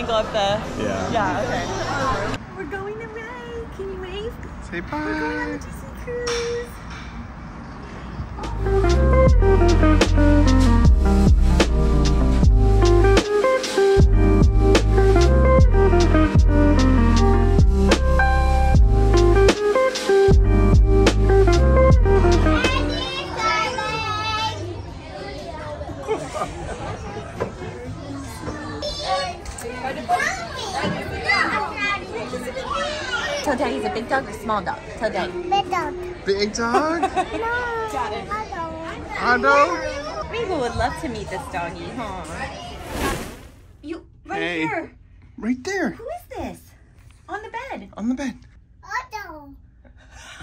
go back that way and go up the? Yeah. Yeah. Okay. We're going away. Can you wave? Say bye. Disney cruise. Tell Daddy's a big dog or small dog. Tell Daddy. Big dog? Got it. I know. Mabel would love to meet this doggy, huh? You right Hey. here. Right there. Who is this? On the bed. On the bed.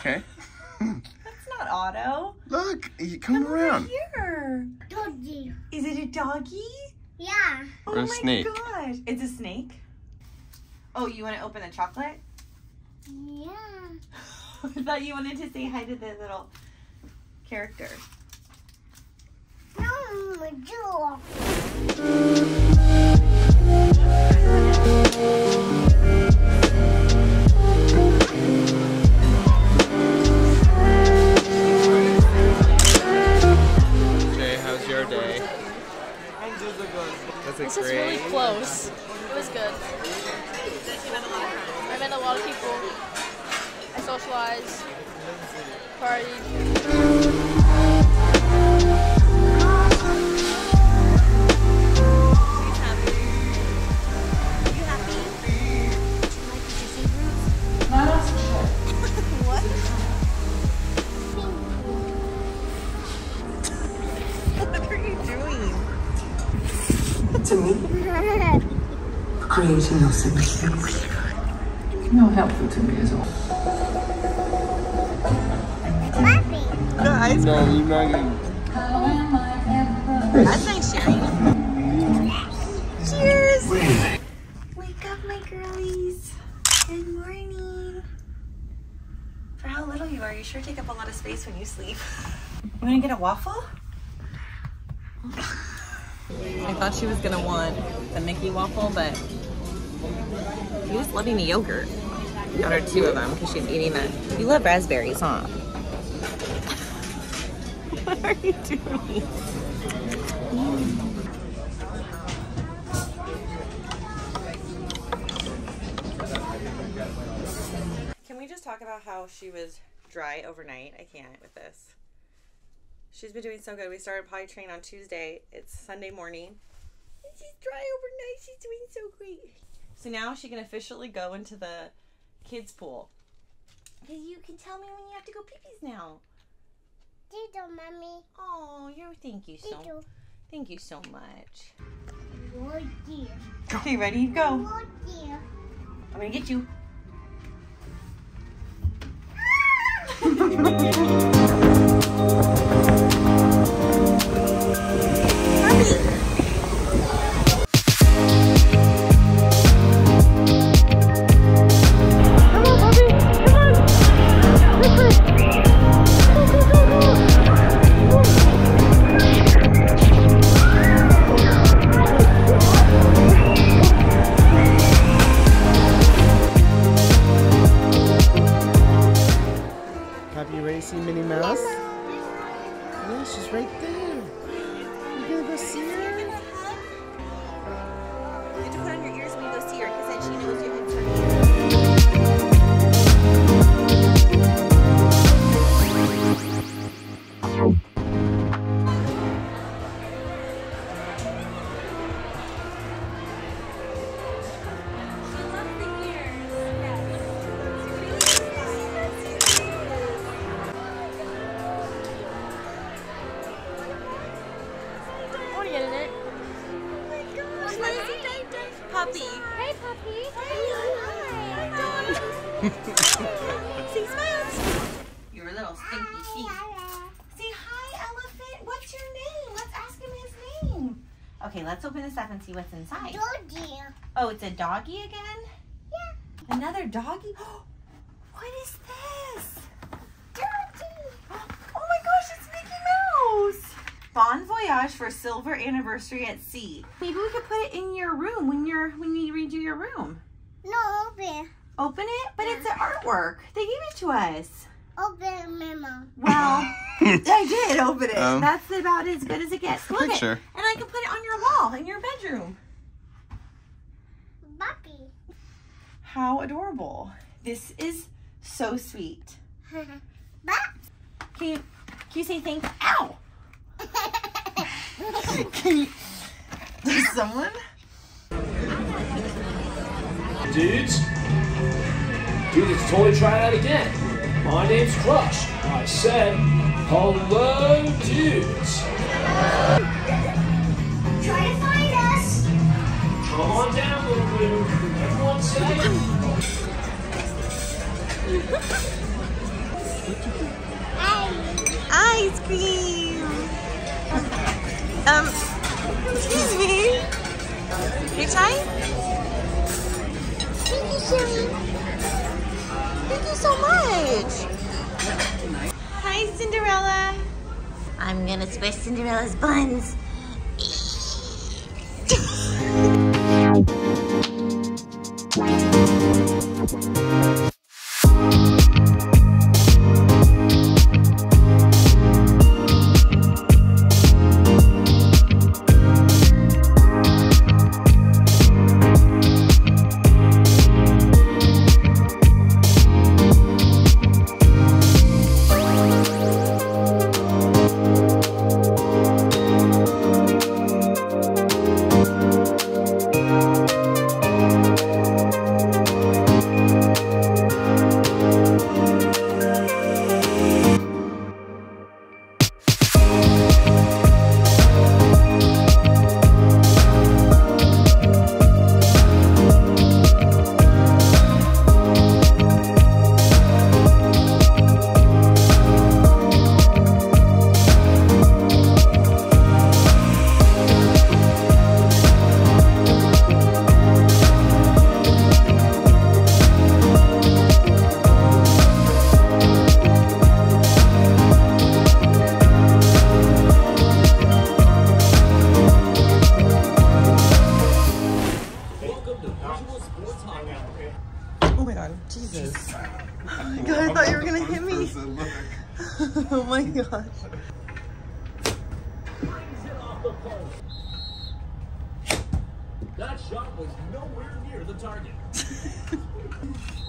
Okay. That's not Otto. Look, you come Come around. over here. Is it a doggy? Yeah. Oh Or a oh my snake. gosh. It's a snake? Oh, you want to open the chocolate? Yeah. I thought you wanted to say hi to the little character. No, Creating no significance. No helpful to me at all. Puppy. Guys, No, you're not gonna. that's nice sharing. Cheers! Wake up, my girlies. Good morning. For how little you are, you sure take up a lot of space when you sleep. You wanna get a waffle? I thought she was gonna want the Mickey waffle, but she loving the yogurt. Got her two of them because she's eating it. You love raspberries, huh? what are you doing? Can we just talk about how she was dry overnight? I can't with this. She's been doing so good. We started potty train on Tuesday. It's Sunday morning. She's dry overnight. She's doing so great. So now she can officially go into the kids pool. Because you can tell me when you have to go pee-pees now. Diddle, mommy. Oh, you thank you so Diddle. thank you so much. Oh dear. Okay, ready? Go. Oh dear. I'm gonna get you. Have this up and see what's inside. Doggy. Oh, it's a doggy again? Yeah. Another doggy? what is this? Doggy. Oh my gosh, it's Mickey Mouse! Bon voyage for silver anniversary at sea. Maybe we could put it in your room when you're when you redo your room. No, open. Open it, but it's an artwork. They gave it to us. Open, Mama. Well, I did open it. Um, That's about as good as it gets. Look picture. It, and I can put it on your wall in your bedroom. Puppy. How adorable. This is so sweet. But. Can you, can you say thank Ow! Can you, does someone? Dudes? Dude, let's totally try that again. My name's Crush. I said, hello, dudes. Try to find us. Come on down, little blue. Everyone say, Ice cream! Um, excuse me. You tight? Thank you, Sherry. Thank you so much. Hi, Cinderella. I'm gonna squish Cinderella's buns.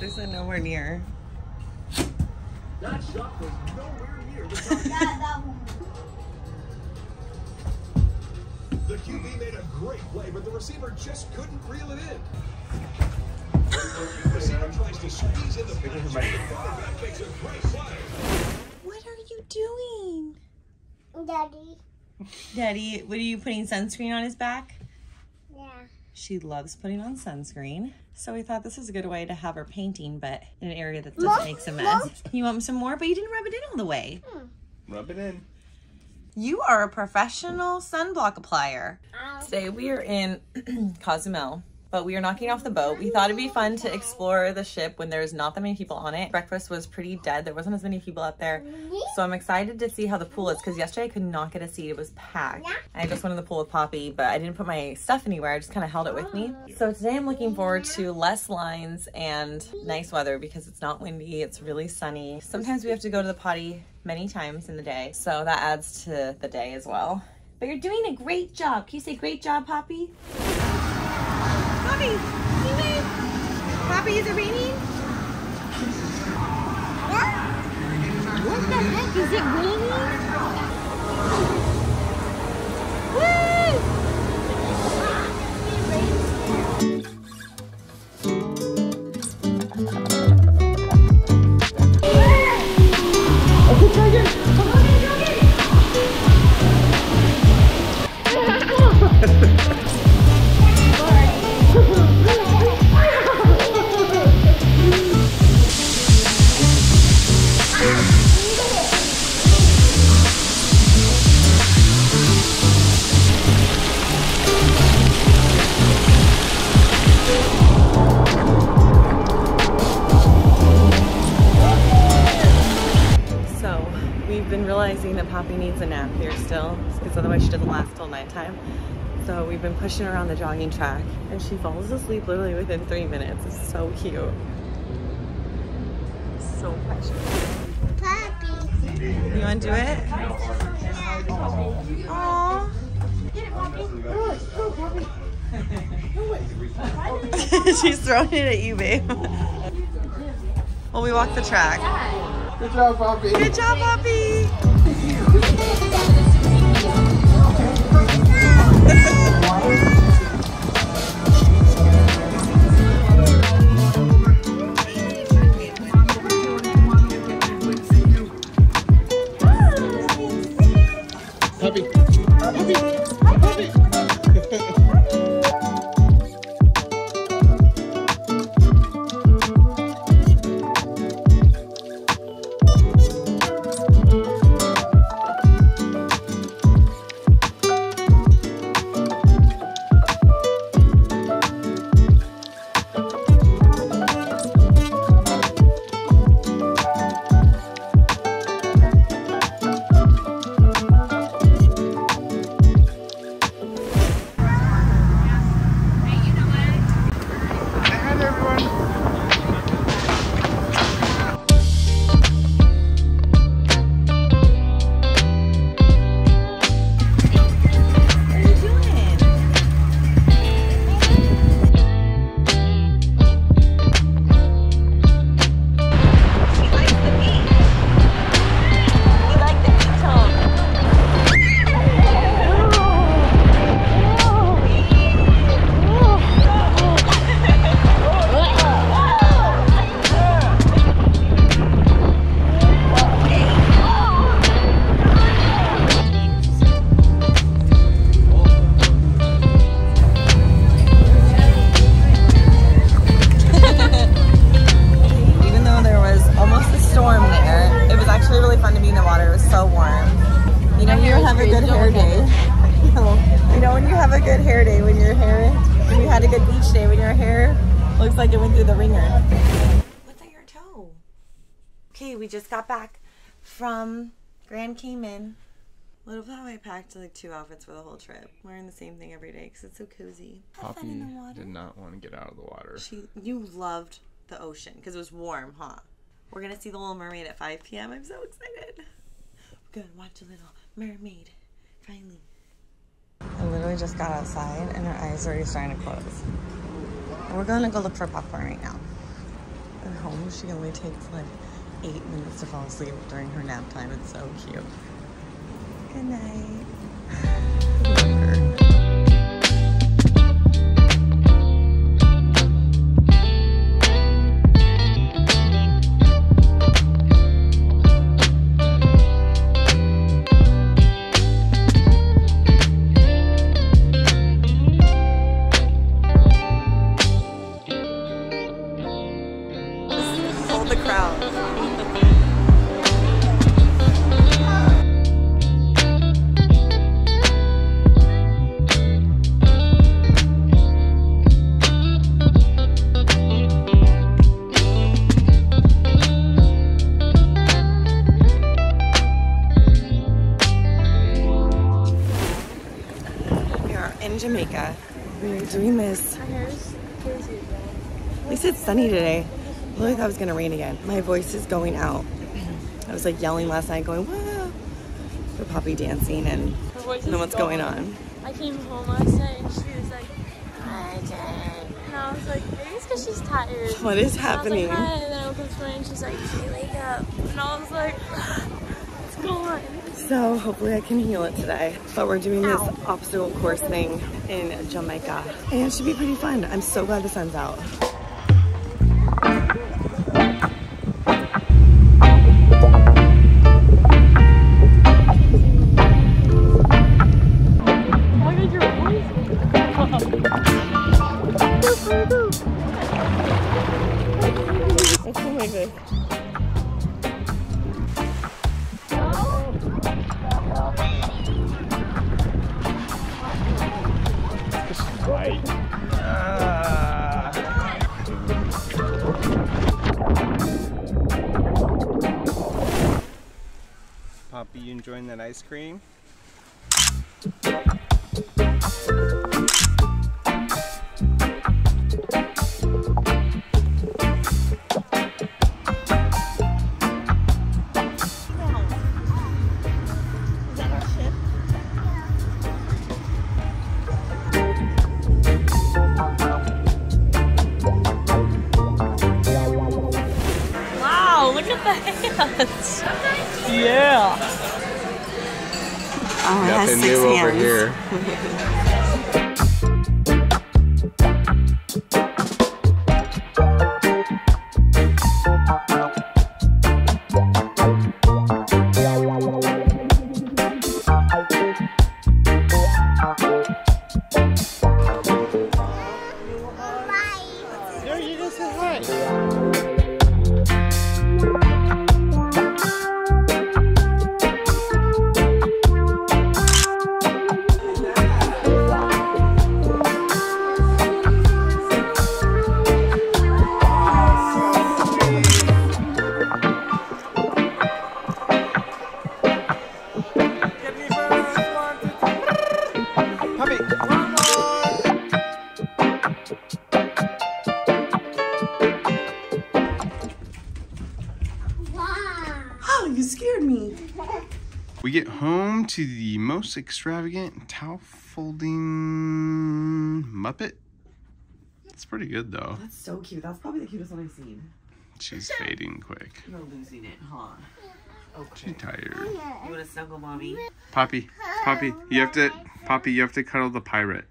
There's a nowhere near. That shot was nowhere near the target. The QB made a great play, but the receiver just couldn't reel it in. The receiver tries to squeeze in the pass. The quarterback makes a great play. What are you doing? Daddy. Daddy, what are you putting sunscreen on his back? Yeah. She loves putting on sunscreen. So we thought this is a good way to have her painting, but in an area that doesn't make a mess. You want some more? But you didn't rub it in all the way. Rub it in. You are a professional sunblock applier. Today we are in Cozumel, but we are knocking off the boat. We thought it'd be fun to explore the ship when there's not that many people on it. Breakfast was pretty dead. There wasn't as many people out there. So I'm excited to see how the pool is because yesterday I could not get a seat. It was packed. I just went in the pool with Poppy, but I didn't put my stuff anywhere. I just kind of held it with me. Ah. So today I'm looking forward to less lines and nice weather because it's not windy. It's really sunny. Sometimes we have to go to the potty many times in the day. So that adds to the day as well. But you're doing a great job. Can you say great job, Poppy? Poppy. Poppy, is it raining? What the heck? Is it raining? Pushing her on the jogging track, and she falls asleep literally within three minutes. It's so cute. So precious. Puppy. You want to do it? Aww. She's throwing it at you, babe. well, we walk the track. Good job, Poppy. Good job, Poppy. we just got back from Grand Cayman. What if I packed like two outfits for the whole trip? Wearing the same thing every day because it's so cozy. Have Poppy in the water. did not want to get out of the water. She, you loved the ocean because it was warm, huh? We're gonna see the Little Mermaid at 5 p.m. I'm so excited. We're gonna watch the Little Mermaid finally. I literally just got outside and her eyes are already starting to close. And we're gonna go look for popcorn right now. At home, she only takes like eight minutes to fall asleep during her nap time. It's so cute. Good night. Sunny today. I really thought it was gonna rain again. My voice is going out. I was like yelling last night, going whoa, for Poppy dancing, and I know what's going on. I came home last night and she was like, hi, Jen. And I was like, maybe it's because she's tired. What is And I was happening? like, hi. And then I woke up this morning and she's like, Jay, wake up. And I was like, what's going on? So hopefully I can heal it today. But we're doing this obstacle course thing in Jamaica, and it should be pretty fun. I'm so glad the sun's out. Let's ice cream? Oh, you scared me. We get home to the most extravagant towel folding Muppet. It's pretty good though. That's so cute. That's probably the cutest one I've seen. She's fading quick. You're losing it, huh? She's tired. You want to snuggle mommy? Poppy, Poppy, you have to, Poppy, you have to cuddle the pirate.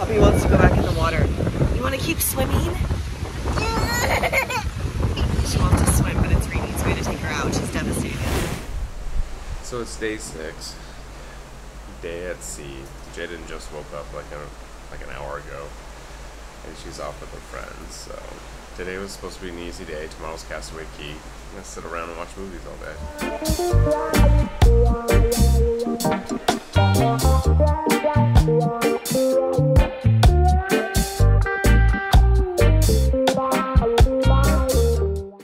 Poppy wants to go back in the water. You want to keep swimming? she wants to swim, but it's raining, so we had to take her out. She's devastated. So it's day six. Day at sea. Jadyn just woke up like a, like an hour ago, and she's off with her friends. So today was supposed to be an easy day. Tomorrow's Castaway Cay. I'm gonna sit around and watch movies all day.